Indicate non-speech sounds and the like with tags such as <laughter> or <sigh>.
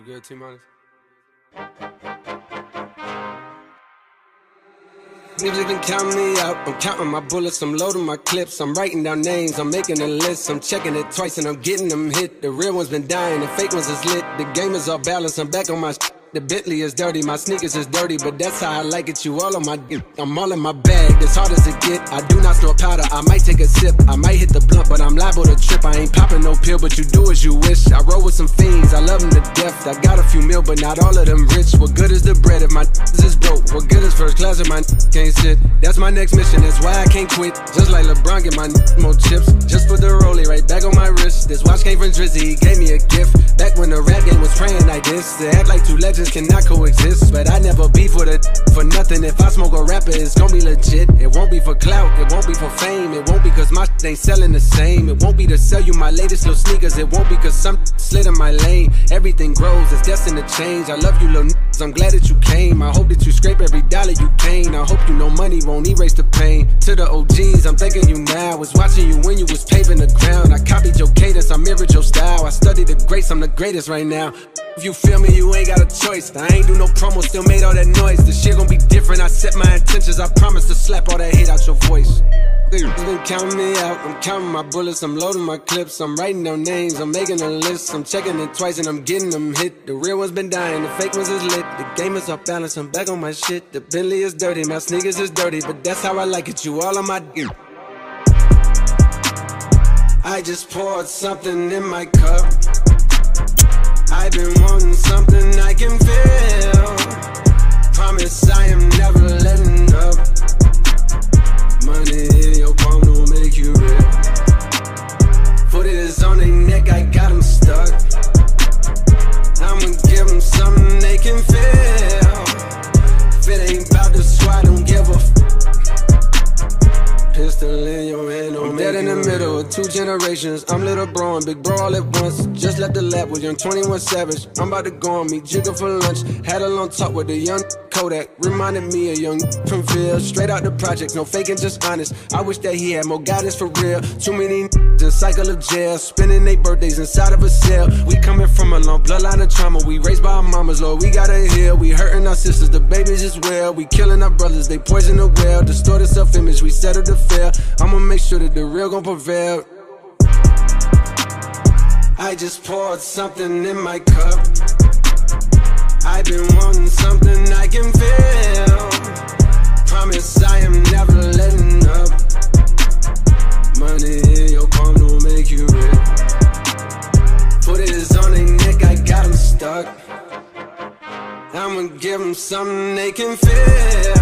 You good, T minus? Niggas been counting me out. I'm counting my bullets, I'm loading my clips. I'm writing down names, I'm making a list. I'm checking it twice and I'm getting them hit. The real ones been dying, the fake ones is lit. The game is off balance, I'm back on my the Bentley is dirty, my sneakers is dirty, but that's how I like it. You all on my. I'm all in my bag, as hard as it get. I do not store powder, I might take a sip. I might hit the blunt, but I'm liable to trip. I ain't popping no pill, but you do as you wish. I roll with some fiends, I love them to death. I got a few mil, but not all of them rich. What good is the bread if my <laughs> is broke? What good is first class if my <laughs> can't sit? That's my next mission, that's why I can't quit. Just like LeBron, get my <laughs> more chips. Just put the rollie right back on my wrist. This watch came from Drizzy, he gave me a gift. Back when the rap game was praying like this. They act like two legends cannot coexist but I never beef with it for nothing. If I smoke a rapper, it's gonna be legit. It won't be for clout, it won't be for fame. It won't be cause my ain't selling the same. It won't be to sell you my latest little sneakers. It won't be cause some slid in my lane. Everything grows, it's destined to change. I love you, little. I'm glad that you came. I hope that you scrape every dollar you came. I hope you know money won't erase the pain. To the OGs, I'm thanking you now. Was watching you when you was paving the ground. I copied your cadence, I mirrored your style. I studied the greats, I'm the greatest right now. If you feel me, you ain't got a choice. I ain't do no promo, still made all that noise. The shit gon' be different. I set my intentions. I promise to slap all that hate out your voice. They been counting me out. I'm counting my bullets. I'm loading my clips. I'm writing down names. I'm making a list. I'm checking it twice and I'm getting them hit. The real ones been dying. The fake ones is lit. The game is off balance. I'm back on my shit. The Bentley is dirty. My sneakers is dirty. But that's how I like it. You all on my dick. I just poured something in my cup. I've been something I can feel. Promise I am never letting up. Money in your palm don't make you real. Foot is on their neck, I got them stuck. Dead in the middle of two generations. I'm little bro and big bro all at once. Just left the lab with young 21 Savage. I'm about to go on me Jigga for lunch. Had a long talk with a young Kodak. Reminded me of young from Phil. Straight out the project, no faking, just honest. I wish that he had more guidance for real. Too many in cycle of jail. Spending their birthdays inside of a cell. We coming from a long bloodline of trauma. We raised by our mamas, Lord. We gotta heal. We hurting our sisters, the babies as well. We killing our brothers, they poison the well. Distorted self image, we settle the fail. I'ma make sure that the real gon' prevail. I just poured something in my cup. I've been wanting something I can feel. Promise I am never letting up. Money in your palm don't make you real. Put it on their neck, I got them stuck. I'ma give them something they can feel.